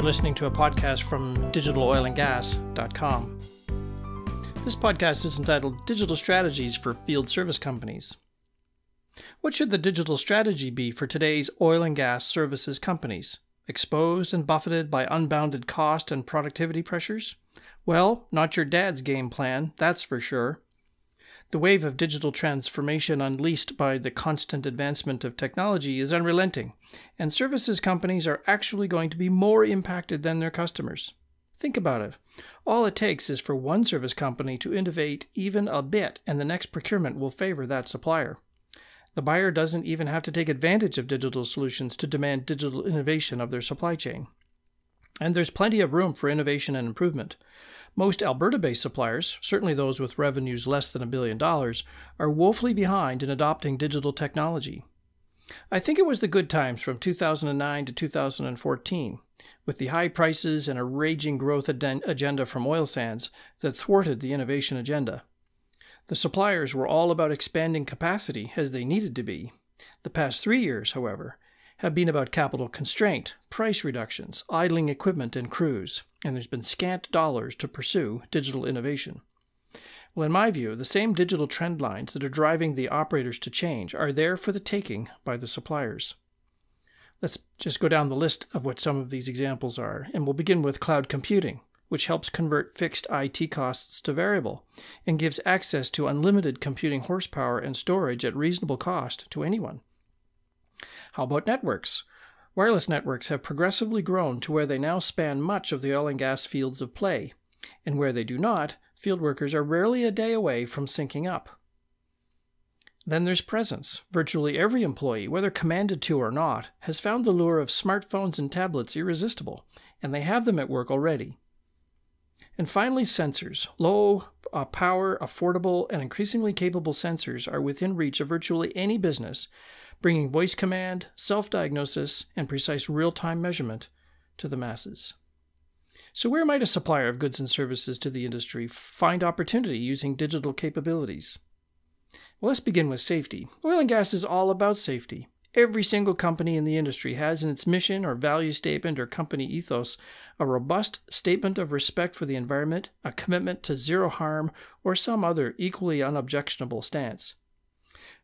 You're listening to a podcast from digitaloilandgas.com. This podcast is entitled Digital Strategies for Field Service Companies. What should the digital strategy be for today's oil and gas services companies? Exposed and buffeted by unbounded cost and productivity pressures? Well, not your dad's game plan, that's for sure. The wave of digital transformation unleashed by the constant advancement of technology is unrelenting, and services companies are actually going to be more impacted than their customers. Think about it. All it takes is for one service company to innovate even a bit, and the next procurement will favor that supplier. The buyer doesn't even have to take advantage of digital solutions to demand digital innovation of their supply chain. And there's plenty of room for innovation and improvement. Most Alberta based suppliers, certainly those with revenues less than a billion dollars, are woefully behind in adopting digital technology. I think it was the good times from 2009 to 2014, with the high prices and a raging growth agenda from oil sands that thwarted the innovation agenda. The suppliers were all about expanding capacity as they needed to be. The past three years, however, have been about capital constraint, price reductions, idling equipment and crews, and there's been scant dollars to pursue digital innovation. Well, in my view, the same digital trend lines that are driving the operators to change are there for the taking by the suppliers. Let's just go down the list of what some of these examples are, and we'll begin with cloud computing, which helps convert fixed IT costs to variable and gives access to unlimited computing horsepower and storage at reasonable cost to anyone. How about networks? Wireless networks have progressively grown to where they now span much of the oil and gas fields of play, and where they do not, field workers are rarely a day away from syncing up. Then there's presence. Virtually every employee, whether commanded to or not, has found the lure of smartphones and tablets irresistible, and they have them at work already. And finally, sensors. Low uh, power, affordable, and increasingly capable sensors are within reach of virtually any business bringing voice command, self diagnosis, and precise real time measurement to the masses. So, where might a supplier of goods and services to the industry find opportunity using digital capabilities? Well, let's begin with safety. Oil and gas is all about safety. Every single company in the industry has in its mission or value statement or company ethos a robust statement of respect for the environment, a commitment to zero harm, or some other equally unobjectionable stance.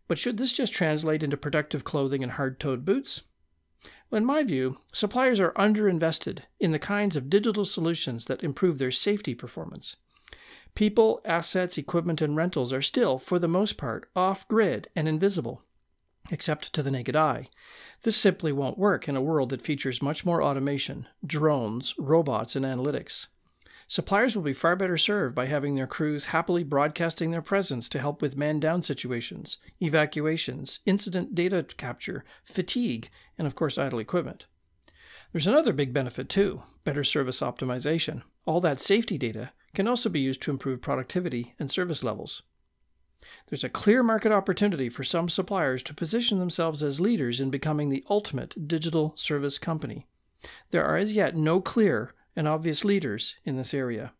But should this just translate into protective clothing and hard toed boots? In my view, suppliers are underinvested in the kinds of digital solutions that improve their safety performance. People, assets, equipment, and rentals are still, for the most part, off grid and invisible, except to the naked eye. This simply won't work in a world that features much more automation, drones, robots, and analytics. Suppliers will be far better served by having their crews happily broadcasting their presence to help with man down situations, evacuations, incident data capture, fatigue, and of course, idle equipment. There's another big benefit too better service optimization. All that safety data can also be used to improve productivity and service levels. There's a clear market opportunity for some suppliers to position themselves as leaders in becoming the ultimate digital service company. There are as yet no clear and obvious leaders in this area.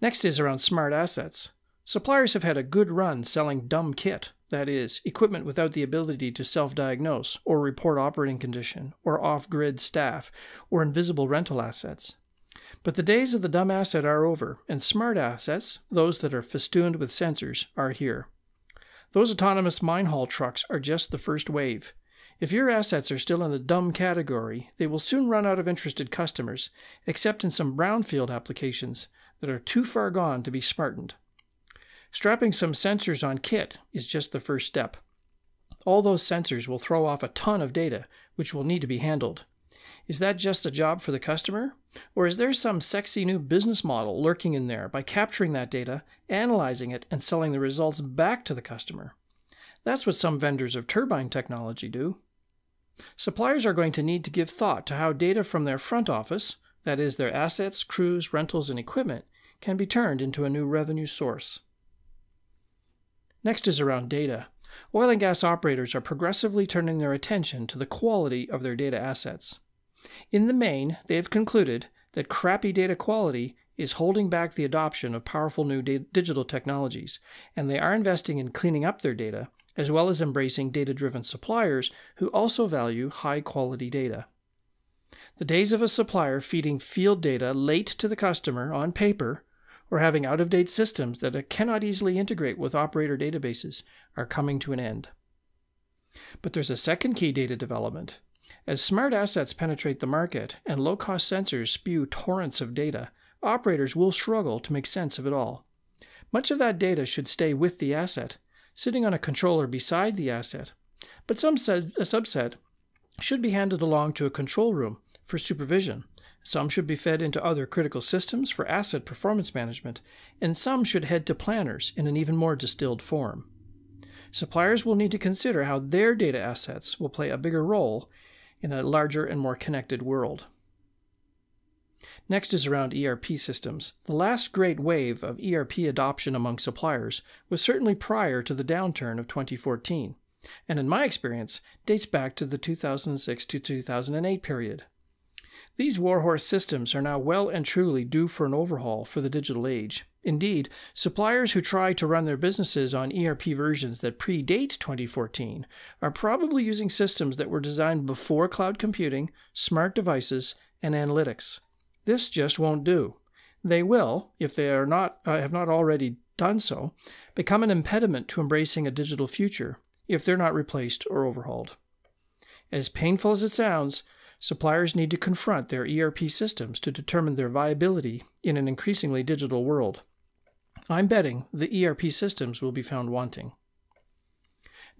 Next is around smart assets. Suppliers have had a good run selling dumb kit, that is, equipment without the ability to self diagnose or report operating condition, or off grid staff, or invisible rental assets. But the days of the dumb asset are over, and smart assets, those that are festooned with sensors, are here. Those autonomous mine haul trucks are just the first wave. If your assets are still in the dumb category, they will soon run out of interested customers, except in some brownfield applications that are too far gone to be smartened. Strapping some sensors on kit is just the first step. All those sensors will throw off a ton of data, which will need to be handled. Is that just a job for the customer? Or is there some sexy new business model lurking in there by capturing that data, analyzing it, and selling the results back to the customer? That's what some vendors of turbine technology do. Suppliers are going to need to give thought to how data from their front office, that is, their assets, crews, rentals, and equipment, can be turned into a new revenue source. Next is around data. Oil and gas operators are progressively turning their attention to the quality of their data assets. In the main, they have concluded that crappy data quality is holding back the adoption of powerful new digital technologies, and they are investing in cleaning up their data as well as embracing data driven suppliers who also value high quality data. The days of a supplier feeding field data late to the customer on paper or having out of date systems that cannot easily integrate with operator databases are coming to an end. But there's a second key data development. As smart assets penetrate the market and low cost sensors spew torrents of data, operators will struggle to make sense of it all. Much of that data should stay with the asset, sitting on a controller beside the asset, but some said a subset should be handed along to a control room for supervision. Some should be fed into other critical systems for asset performance management, and some should head to planners in an even more distilled form. Suppliers will need to consider how their data assets will play a bigger role in a larger and more connected world. Next is around ERP systems. The last great wave of ERP adoption among suppliers was certainly prior to the downturn of 2014, and in my experience dates back to the 2006 to 2008 period. These warhorse systems are now well and truly due for an overhaul for the digital age. Indeed, suppliers who try to run their businesses on ERP versions that predate 2014 are probably using systems that were designed before cloud computing, smart devices, and analytics. This just won't do. They will, if they are not uh, have not already done so, become an impediment to embracing a digital future if they're not replaced or overhauled. As painful as it sounds, suppliers need to confront their ERP systems to determine their viability in an increasingly digital world. I'm betting the ERP systems will be found wanting.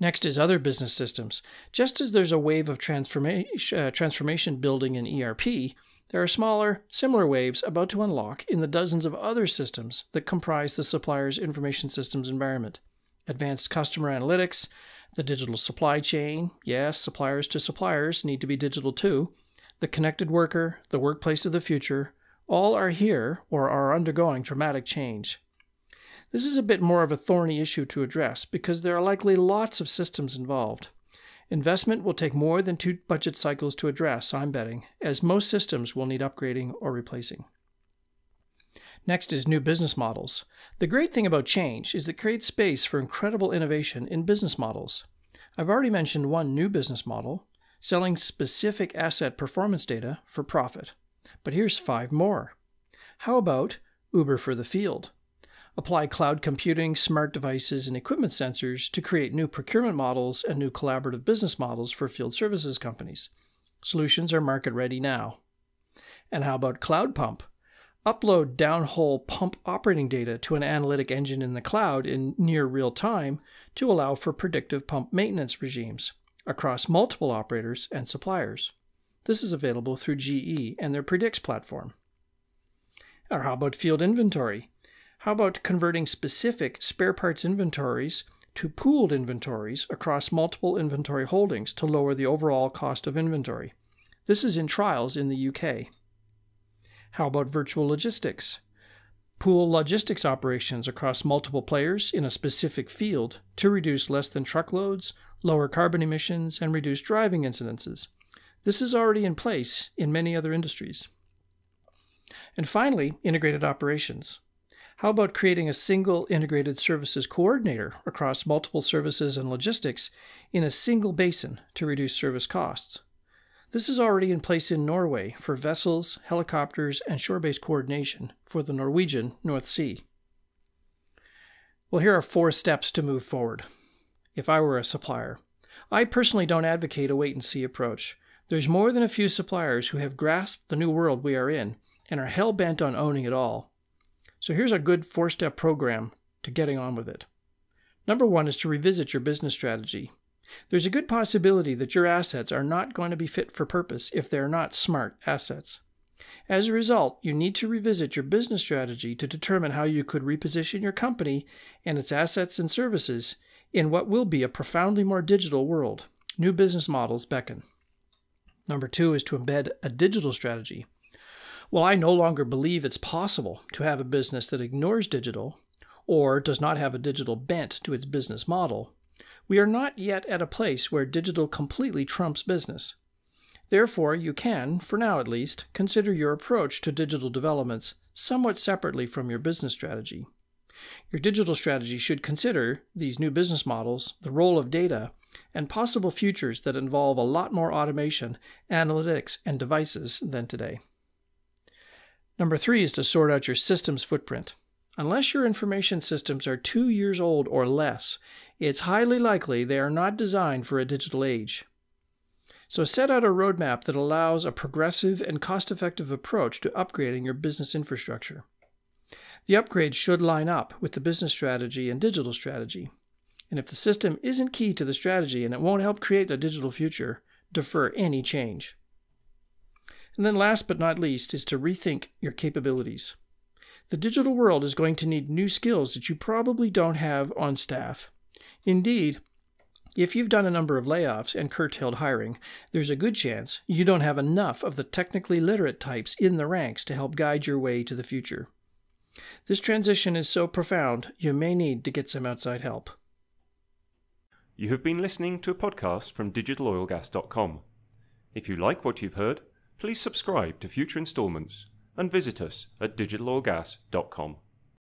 Next is other business systems. Just as there's a wave of transformation, uh, transformation building in ERP, there are smaller, similar waves about to unlock in the dozens of other systems that comprise the supplier's information systems environment. Advanced customer analytics, the digital supply chain, yes, suppliers to suppliers need to be digital too, the connected worker, the workplace of the future, all are here or are undergoing dramatic change. This is a bit more of a thorny issue to address because there are likely lots of systems involved. Investment will take more than two budget cycles to address, I'm betting, as most systems will need upgrading or replacing. Next is new business models. The great thing about change is it creates space for incredible innovation in business models. I've already mentioned one new business model, selling specific asset performance data for profit. But here's five more. How about Uber for the field? Apply cloud computing, smart devices, and equipment sensors to create new procurement models and new collaborative business models for field services companies. Solutions are market ready now. And how about Cloud Pump? upload downhole pump operating data to an analytic engine in the cloud in near real time to allow for predictive pump maintenance regimes across multiple operators and suppliers. This is available through GE and their Predix platform. Or how about field inventory? How about converting specific spare parts inventories to pooled inventories across multiple inventory holdings to lower the overall cost of inventory? This is in trials in the UK. How about virtual logistics? Pool logistics operations across multiple players in a specific field to reduce less than truckloads, lower carbon emissions, and reduce driving incidences. This is already in place in many other industries. And finally, integrated operations. How about creating a single integrated services coordinator across multiple services and logistics in a single basin to reduce service costs? This is already in place in Norway for vessels, helicopters, and shore based coordination for the Norwegian North Sea. Well, here are four steps to move forward. If I were a supplier, I personally don't advocate a wait and see approach. There's more than a few suppliers who have grasped the new world we are in and are hell bent on owning it all. So here's a good four step program to getting on with it. Number one is to revisit your business strategy there's a good possibility that your assets are not going to be fit for purpose if they're not smart assets. As a result, you need to revisit your business strategy to determine how you could reposition your company and its assets and services in what will be a profoundly more digital world. New business models beckon. Number two is to embed a digital strategy. While I no longer believe it's possible to have a business that ignores digital or does not have a digital bent to its business model, we are not yet at a place where digital completely trumps business. Therefore, you can, for now at least, consider your approach to digital developments somewhat separately from your business strategy. Your digital strategy should consider these new business models, the role of data, and possible futures that involve a lot more automation, analytics, and devices than today. Number three is to sort out your system's footprint. Unless your information systems are two years old or less, it's highly likely they are not designed for a digital age. So set out a roadmap that allows a progressive and cost effective approach to upgrading your business infrastructure. The upgrade should line up with the business strategy and digital strategy. And if the system isn't key to the strategy and it won't help create a digital future, defer any change. And then, last but not least, is to rethink your capabilities. The digital world is going to need new skills that you probably don't have on staff. Indeed, if you've done a number of layoffs and curtailed hiring, there's a good chance you don't have enough of the technically literate types in the ranks to help guide your way to the future. This transition is so profound, you may need to get some outside help. You have been listening to a podcast from digitaloilgas.com. If you like what you've heard, please subscribe to future installments and visit us at digitaloilgas.com.